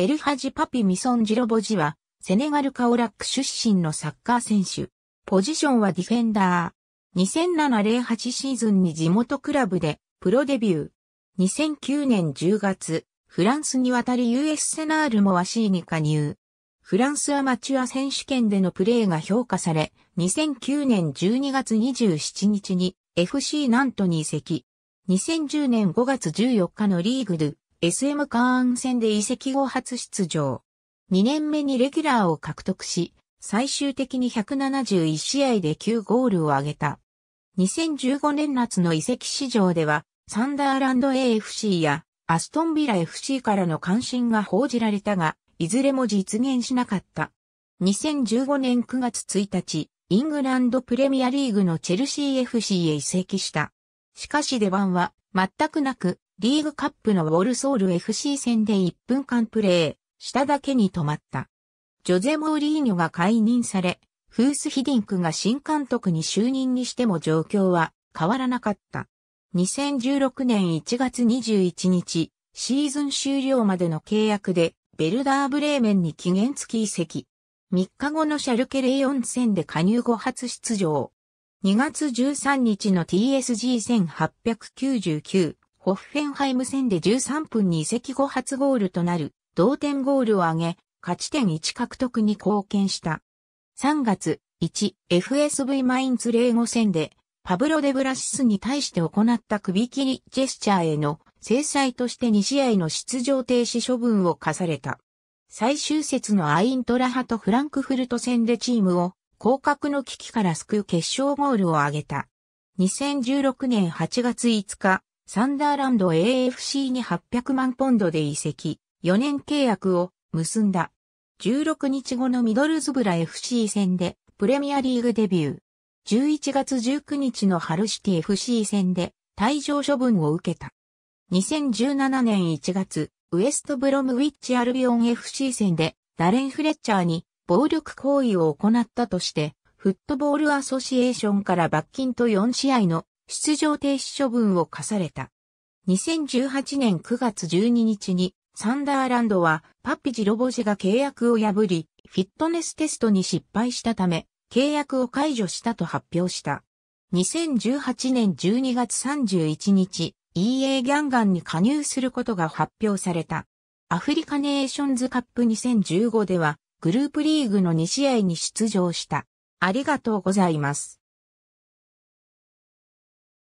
エルハジ・パピ・ミソン・ジロボジは、セネガル・カオラック出身のサッカー選手。ポジションはディフェンダー。2007-08シーズンに地元クラブでプロデビュー。2009年10月、フランスに渡り US セナールもワシーに加入。フランスアマチュア選手権でのプレーが評価され、2009年12月27日に FC ナントに移籍。2010年5月14日のリーグで SM カーン戦で移籍後初出場。2年目にレギュラーを獲得し、最終的に171試合で9ゴールを挙げた。2015年夏の移籍市場では、サンダーランド AFC やアストンビラ FC からの関心が報じられたが、いずれも実現しなかった。2015年9月1日、イングランドプレミアリーグのチェルシー FC へ移籍した。しかし出番は全くなく、リーグカップのウォルソール FC 戦で1分間プレー、しただけに止まった。ジョゼ・モーリーニョが解任され、フース・ヒディンクが新監督に就任にしても状況は変わらなかった。2016年1月21日、シーズン終了までの契約で、ベルダーブレーメンに期限付き移籍。3日後のシャルケレイオン戦で加入後初出場。2月13日の TSG1899 ホッフェンハイム戦で13分に移籍後初ゴールとなる同点ゴールを挙げ、勝ち点1獲得に貢献した。3月、1、FSV マインツレーゴ戦で、パブロ・デブラシスに対して行った首切りジェスチャーへの制裁として2試合の出場停止処分を課された。最終節のアイントラハとフランクフルト戦でチームを降格の危機から救う決勝ゴールを挙げた。2016年8月5日、サンダーランド AFC に800万ポンドで移籍、4年契約を結んだ。16日後のミドルズブラ FC 戦でプレミアリーグデビュー。11月19日のハルシティ FC 戦で退場処分を受けた。2017年1月、ウエストブロムウィッチアルビオン FC 戦でダレン・フレッチャーに暴力行為を行ったとして、フットボールアソシエーションから罰金と4試合の出場停止処分を課された。2018年9月12日にサンダーランドはパッピジロボジが契約を破り、フィットネステストに失敗したため、契約を解除したと発表した。2018年12月31日、EA ギャンガンに加入することが発表された。アフリカネーションズカップ2015では、グループリーグの2試合に出場した。ありがとうございます。